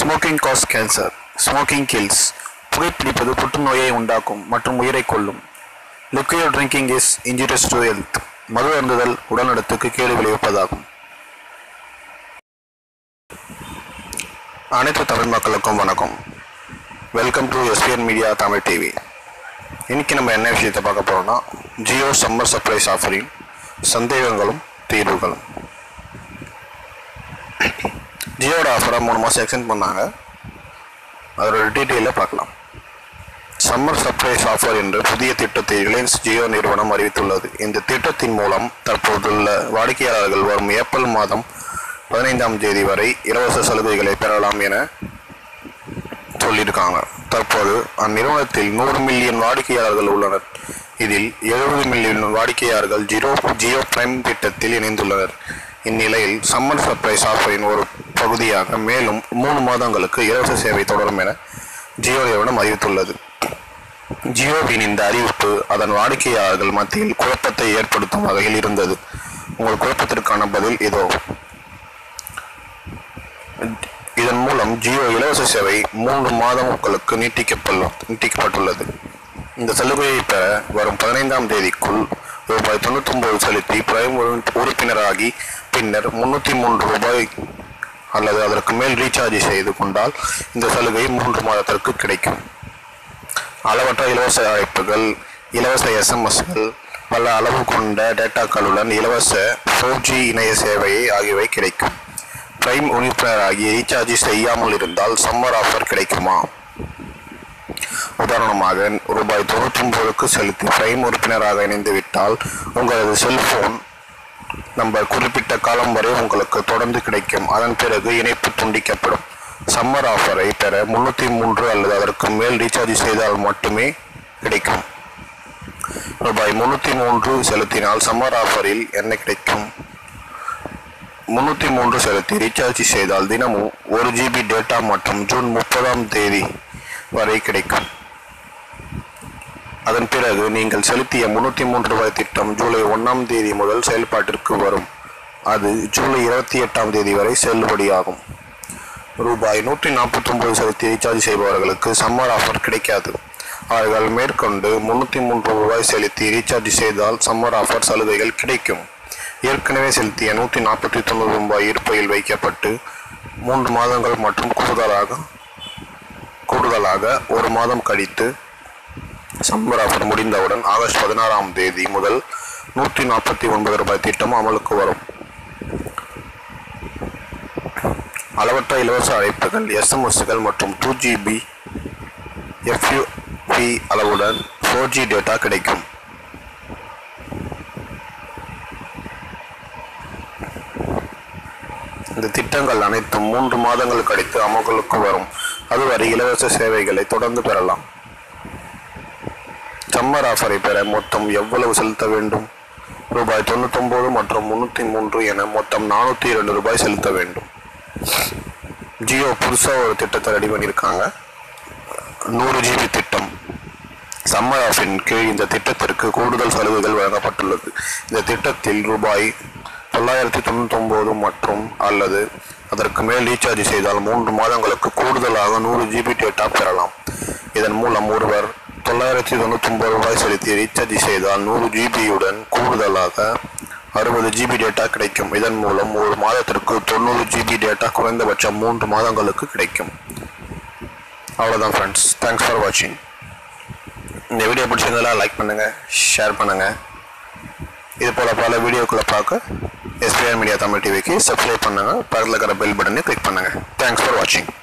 Smoking causes cancer smoking kills புகைப்பிடிப்பது புற்றுநோயை உண்டாக்கும் மற்றும் உயிரை கொல்லும். Liquid drinking is injurious to health மது அருந்துதல் உடல்நலத்துக்கு கேடு விளைவிப்பதாகும். அனைத்து தமிழ் மக்களுக்கும் வணக்கம். Welcome to SPN media Tamil TV இன்னைக்கு நம்ம என்ன விஷயத்தை பார்க்க போகிறோம்னா ஜியோ சம்மர் சர்ப்ரைஸ் ஆஃபரின் சந்தேகங்களும் தீர்வுகளும். ஜியோட ஆஃபரை மூணு மாதம் எக்ஸ்டெண்ட் பண்ணாங்க. அதோட டீட்டெயிலை பார்க்கலாம். சம்மர் சர்ப்ரைஸ் ஆஃபர் என்று புதிய திட்டத்தை ரிலையன்ஸ் ஜியோ நிறுவனம் அறிவித்துள்ளது. இந்த திட்டத்தின் மூலம் தற்போதுள்ள வாடிக்கையாளர்கள் வரும் ஏப்ரல் மாதம் பதினைந்தாம் தேதி வரை இலவச சலுகைகளை பெறலாம் என சொல்லியிருக்காங்க. தற்போது அந்நிறுவனத்தில் நூறு மில்லியன் வாடிக்கையாளர்கள் உள்ளனர். இதில் எழுபது மில்லியன் வாடிக்கையாளர்கள் ஜீரோ ஜியோ பிரைம் திட்டத்தில் இணைந்துள்ளனர். இந்நிலையில் சம்மர் சர்ப்ரைஸ் ஆஃபரின் ஒரு பகுதியாக மேலும் மூணு மாதங்களுக்கு இலவச சேவை தொடரும் என ஜியோ நிறுவனம் அறிவித்துள்ளது. ஜியோவின் இந்த அறிவிப்பு அதன் வாடிக்கையாளர்கள் மத்தியில் குழப்பத்தை ஏற்படுத்தும் வகையில் இருந்தது. உங்கள் குழப்பத்திற்கான பதில் இதோ. இதன் மூலம் ஜியோ இலவச சேவை மூன்று மாதங்களுக்கு நீட்டிக்கப்படும் நீட்டிக்கப்பட்டுள்ளது. இந்த சலுகையை பெற வரும் பதினைந்தாம் தேதிக்குள் ரூபாய் தொண்ணூத்தொன்பது செலுத்தி பிரைம் உறுப்பினராகி பின்னர் முன்னூற்றி மூன்று ரூபாய் அல்லது அதற்கு மேல் ரீசார்ஜ் செய்து கொண்டால் இந்த சலுகை மூன்று மாதத்திற்கு கிடைக்கும். அளவற்ற இலவச அழைப்புகள் இலவச எஸ்எம்எஸ்கள் பல அளவு கொண்ட டேட்டாக்களுடன் இலவச ஃபோர் ஜி இணைய சேவை ஆகியவை கிடைக்கும். பிரைம் உறுப்பினராகி ரீசார்ஜ் செய்யாமல் இருந்தால் சம்மர் ஆஃபர் கிடைக்குமா? உதாரணமாக ரூபாய் தொண்ணூற்றி ஒன்பதுக்கு செலுத்தி பிரைம் உறுப்பினராக இணைந்துவிட்டால் உங்களது செல்போன் நம்பர் குறிப்பிட்ட காலம் வரை உங்களுக்கு தொடர்ந்து கிடைக்கும். அதன் பிறகு இணைப்பு துண்டிக்கப்படும். சம்மர் ஆஃபரை பெற முந்நூற்றி மூன்று அல்லது அதற்கு மேல் ரீசார்ஜ் செய்தால் மட்டுமே கிடைக்கும். ரூபாய் முந்நூற்றி மூன்று செலுத்தினால் சம்மர் ஆஃபரில் என்ன கிடைக்கும்? முந்நூற்றி மூன்று செலுத்தி ரீசார்ஜ் செய்தால் தினமும் ஒரு ஜிபி டேட்டா மற்றும் ஜூன் முப்பதாம் தேதி வரை கிடைக்கும். அதன் பிறகு நீங்கள் செலுத்திய முன்னூற்றி மூன்று ரூபாய் திட்டம் ஜூலை ஒன்றாம் தேதி முதல் செயல்பாட்டிற்கு வரும். அது ஜூலை இருபத்தி எட்டாம் தேதி வரை செல்லுபடியாகும். ரூபாய் நூற்றி நாற்பத்தொம்பது செலுத்தி ரீசார்ஜ் செய்பவர்களுக்கு சம்மர் ஆஃபர் கிடைக்காது. அவர்கள் மேற்கொண்டு முன்னூற்றி மூன்று ரூபாய் செலுத்தி ரீசார்ஜ் செய்தால் சம்மர் ஆஃபர் சலுகைகள் கிடைக்கும். ஏற்கனவே செலுத்திய நூற்றி நாற்பத்தி தொண்ணூறு ரூபாய் இருப்பையில் வைக்கப்பட்டு மூன்று மாதங்கள் மற்றும் கூடுதலாக கூடுதலாக ஒரு மாதம் கழித்து சம்மர் ஆஃபர் முடிந்தவுடன் ஆகஸ்ட் பதினாறாம் தேதி முதல் நூற்றி நாற்பத்தி ஒன்பது ரூபாய் திட்டம் அமலுக்கு வரும். அளவற்ற இலவச அழைப்புகள் எஸ்எம்எஸ்கள் மற்றும் டூ ஜிபி எஃப்யூபி அளவுடன் ஃபோர் ஜி டேட்டா கிடைக்கும். இந்த திட்டங்கள் அனைத்தும் மூன்று மாதங்கள் கழித்து அமல்களுக்கு வரும். அதுவரை இலவச சேவைகளை தொடர்ந்து பெறலாம். சம்மர் ஆஃபரை பெற மொத்தம் எவ்வளவு செலுத்த வேண்டும்? ரூபாய் தொண்ணூத்தொம்பது மற்றும் முன்னூற்றி மூன்று என மொத்தம் நானூற்றி இரண்டு ரூபாய் செலுத்த வேண்டும். ஜியோ புதுசாக ஒரு திட்டத்தை ரெடி பண்ணியிருக்காங்க. நூறு ஜிபி திட்டம். சம்மர் ஆஃபின் கீழ் இந்த திட்டத்திற்கு கூடுதல் சலுகைகள் வழங்கப்பட்டுள்ளது. இந்த திட்டத்தில் ரூபாய் தொள்ளாயிரத்தி தொண்ணூத்தொம்பது மற்றும் அல்லது அதற்கு மேல் ரீசார்ஜ் செய்தால் மூன்று மாதங்களுக்கு கூடுதலாக நூறு ஜிபி டேட்டா பெறலாம். இதன் மூலம் ஒருவர் தொள்ளாயிரத்தி தொண்ணூத்தொம்பது ரூபாய் செலுத்தி ரீசார்ஜ் செய்தால் நூறு ஜிபியுடன் கூடுதலாக அறுபது ஜிபி டேட்டா கிடைக்கும். இதன் மூலம் ஒரு மாதத்திற்கு தொண்ணூறு ஜிபி டேட்டா குறைந்தபட்சம் மூன்று மாதங்களுக்கு கிடைக்கும். அவ்வளோதான் ஃப்ரெண்ட்ஸ் தேங்க்ஸ் ஃபார் வாட்சிங் இந்த வீடியோ பிடிச்சிருந்தாலும் லைக் பண்ணுங்கள் ஷேர் பண்ணுங்கள் இது போல் பல வீடியோக்களை பார்க்க எஸ்பிஆர் மீடியா தமிழ் டிவிக்கு சப்ஸ்கிரைப் பண்ணுங்கள் பக்கத்தில் இருக்கிற பெல் பட்டனை கிளிக் பண்ணுங்கள்